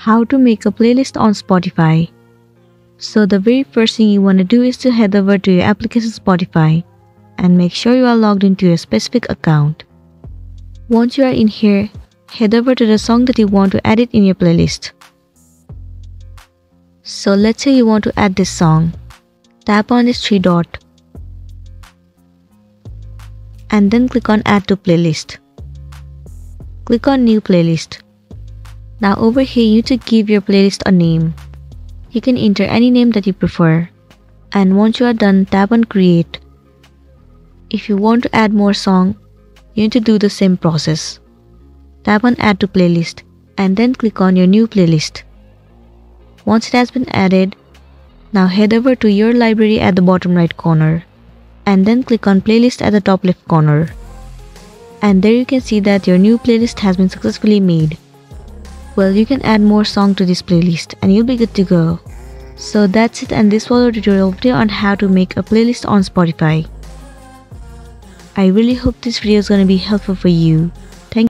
How to make a playlist on Spotify. So the very first thing you want to do is to head over to your application Spotify and make sure you are logged into your specific account. Once you are in here, head over to the song that you want to add it in your playlist. So let's say you want to add this song. Tap on this three dot and then click on add to playlist. Click on new playlist. Now over here you need to give your playlist a name. You can enter any name that you prefer. And once you are done, tap on create. If you want to add more song, you need to do the same process. Tap on add to playlist and then click on your new playlist. Once it has been added, now head over to your library at the bottom right corner and then click on playlist at the top left corner. And there you can see that your new playlist has been successfully made. Well, you can add more song to this playlist and you'll be good to go. So that's it and this was our tutorial video on how to make a playlist on Spotify. I really hope this video is going to be helpful for you.